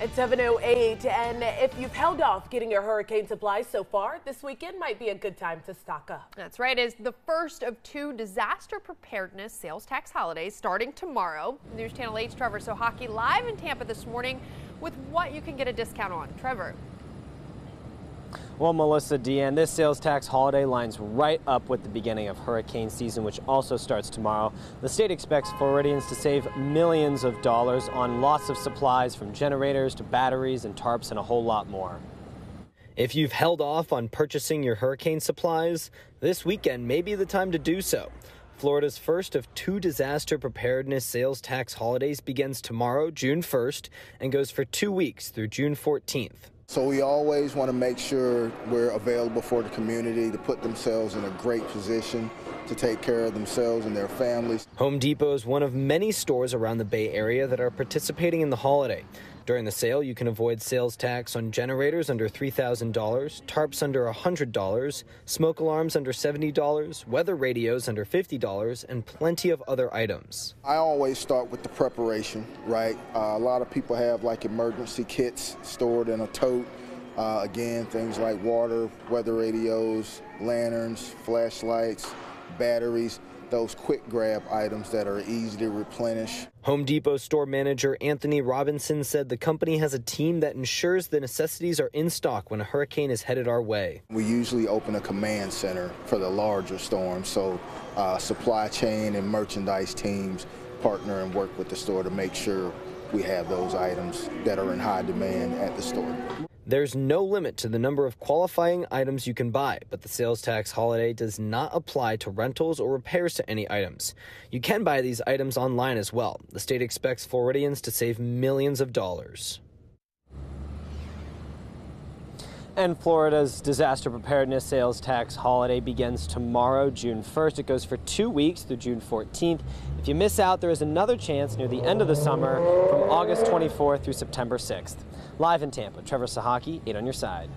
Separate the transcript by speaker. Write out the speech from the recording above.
Speaker 1: At 7.08, and if you've held off getting your hurricane supplies so far, this weekend might be a good time to stock up.
Speaker 2: That's right. It's the first of two disaster preparedness sales tax holidays starting tomorrow. News Channel 8's Trevor Sochocki live in Tampa this morning with what you can get a discount on. Trevor.
Speaker 3: Well, Melissa Deanne, this sales tax holiday lines right up with the beginning of hurricane season, which also starts tomorrow. The state expects Floridians to save millions of dollars on lots of supplies from generators to batteries and tarps and a whole lot more. If you've held off on purchasing your hurricane supplies, this weekend may be the time to do so. Florida's first of two disaster preparedness sales tax holidays begins tomorrow, June 1st, and goes for two weeks through June 14th.
Speaker 4: So we always want to make sure we're available for the community to put themselves in a great position to take care of themselves and their families.
Speaker 3: Home Depot is one of many stores around the Bay Area that are participating in the holiday. During the sale, you can avoid sales tax on generators under $3,000, tarps under $100, smoke alarms under $70, weather radios under $50, and plenty of other items.
Speaker 4: I always start with the preparation, right? Uh, a lot of people have like emergency kits stored in a tote. Uh, again, things like water, weather radios, lanterns, flashlights, batteries those quick grab items that are easy to replenish.
Speaker 3: Home Depot store manager Anthony Robinson said the company has a team that ensures the necessities are in stock when a hurricane is headed our way.
Speaker 4: We usually open a command center for the larger storms, so uh, supply chain and merchandise teams partner and work with the store to make sure we have those items that are in high demand at the store.
Speaker 3: There's no limit to the number of qualifying items you can buy, but the sales tax holiday does not apply to rentals or repairs to any items. You can buy these items online as well. The state expects Floridians to save millions of dollars. And Florida's disaster preparedness sales tax holiday begins tomorrow, June 1st. It goes for two weeks through June 14th. If you miss out, there is another chance near the end of the summer from August 24th through September 6th. Live in Tampa, Trevor Sochocki, 8 on your side.